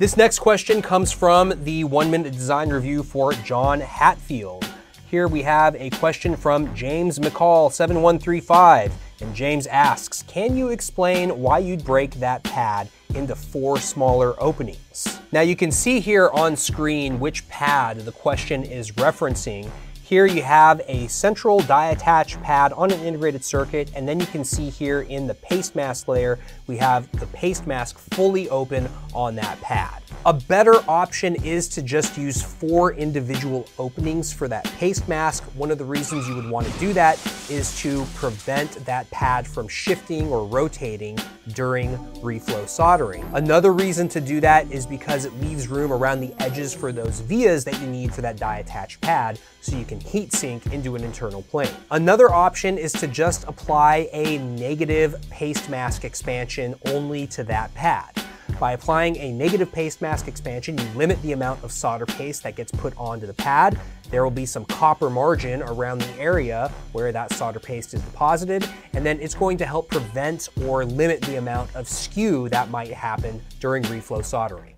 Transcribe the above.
This next question comes from the one minute design review for John Hatfield. Here we have a question from James McCall 7135 and James asks, can you explain why you'd break that pad into four smaller openings? Now you can see here on screen which pad the question is referencing here you have a central die attach pad on an integrated circuit, and then you can see here in the paste mask layer, we have the paste mask fully open on that pad. A better option is to just use four individual openings for that paste mask. One of the reasons you would want to do that is to prevent that pad from shifting or rotating during reflow soldering. Another reason to do that is because it leaves room around the edges for those vias that you need for that die attach pad so you can heat sink into an internal plane. Another option is to just apply a negative paste mask expansion only to that pad. By applying a negative paste mask expansion, you limit the amount of solder paste that gets put onto the pad. There will be some copper margin around the area where that solder paste is deposited, and then it's going to help prevent or limit the amount of skew that might happen during reflow soldering.